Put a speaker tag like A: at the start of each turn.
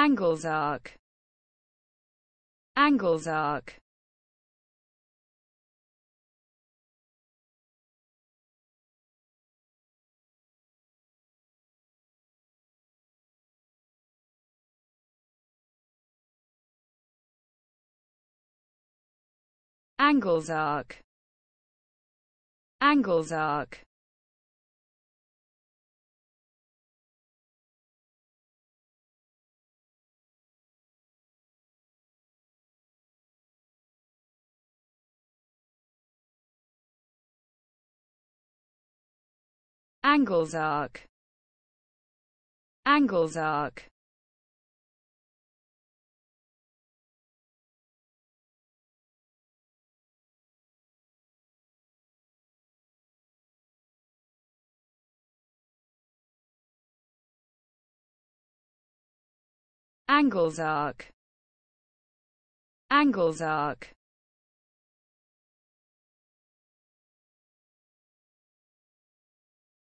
A: Angles arc. Angles arc. Angles arc. Angles arc. Angles arc. Angles arc. Angles arc. Angles arc.